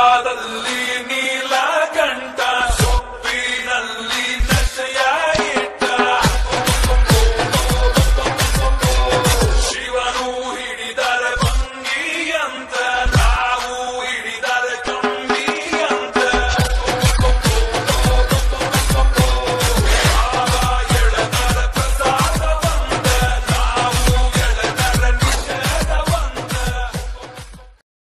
هذا اللي